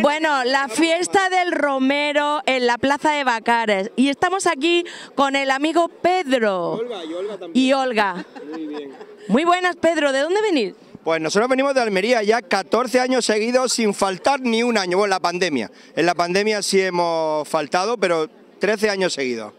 Bueno, la fiesta del Romero en la plaza de Bacares. Y estamos aquí con el amigo Pedro. Olga, y Olga también. Y Olga. Muy bien. Muy buenas, Pedro. ¿De dónde venís? Pues nosotros venimos de Almería ya 14 años seguidos sin faltar ni un año. Bueno, la pandemia. En la pandemia sí hemos faltado, pero 13 años seguidos.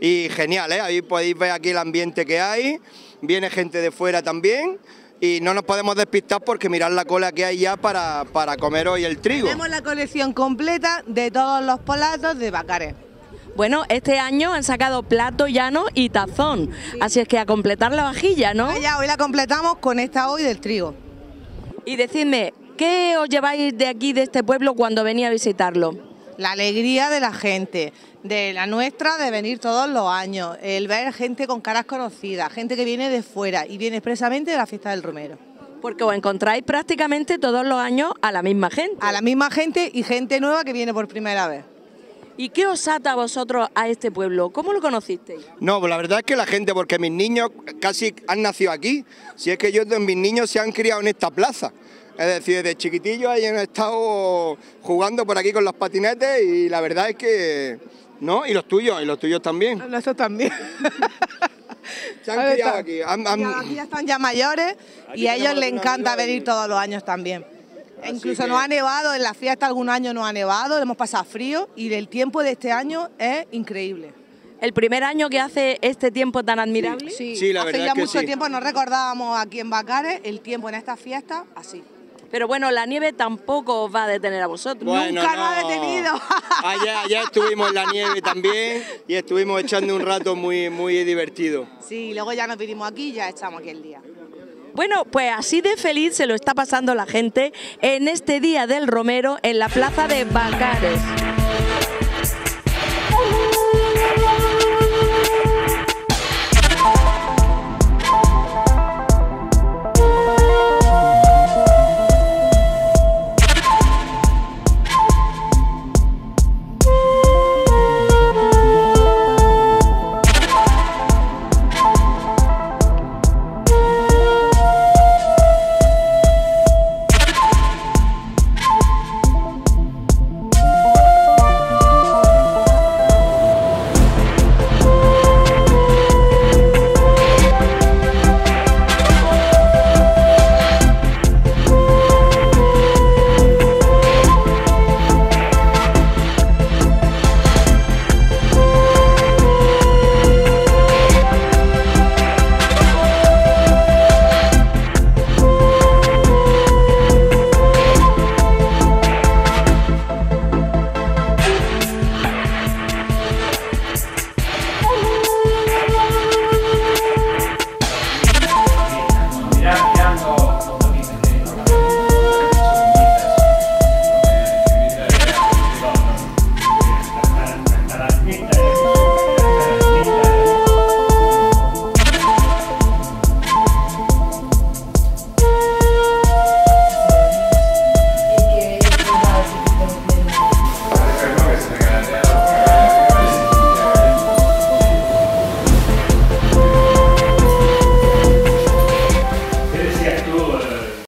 Y genial, ¿eh? Ahí podéis ver aquí el ambiente que hay. Viene gente de fuera también. Y no nos podemos despistar porque mirad la cola que hay ya para, para comer hoy el trigo. Tenemos la colección completa de todos los platos de Bacares. Bueno, este año han sacado plato llano y tazón. Así es que a completar la vajilla, ¿no? Ya, hoy la completamos con esta hoy del trigo. Y decidme, ¿qué os lleváis de aquí, de este pueblo, cuando venía a visitarlo? La alegría de la gente, de la nuestra, de venir todos los años, el ver gente con caras conocidas, gente que viene de fuera y viene expresamente de la fiesta del Romero. Porque os encontráis prácticamente todos los años a la misma gente. A la misma gente y gente nueva que viene por primera vez. ¿Y qué os ata a vosotros a este pueblo? ¿Cómo lo conocisteis? No, pues la verdad es que la gente, porque mis niños casi han nacido aquí. Si es que yo, mis niños se han criado en esta plaza. Es decir, desde chiquitillos ahí han estado jugando por aquí con los patinetes y la verdad es que... ¿No? Y los tuyos, y los tuyos también. Nosotros también. Se han criado aquí. han- han- Ya, aquí ya están ya mayores Aquí y a ellos les encanta y- venir todos los años también. E Así incluso que- nos ha nevado, en la fiesta algún año nos ha nevado, hemos pasado frío y el tiempo de este año es increíble. ¿El primer año que hace este tiempo tan admirable? Sí, la hace verdad ya es que mucho sí. tiempo no recordábamos aquí en Bacares el tiempo en esta fiesta así. Pero bueno, la nieve tampoco os va a detener a vosotros. Bueno, Nunca nos ha no. detenido. Ayer, ayer estuvimos en la nieve también y estuvimos echando un rato muy, muy divertido. Sí, luego ya nos vinimos aquí y ya estamos aquí el día. Bueno, pues así de feliz se lo está pasando la gente en este día del Romero en la plaza de Bacares.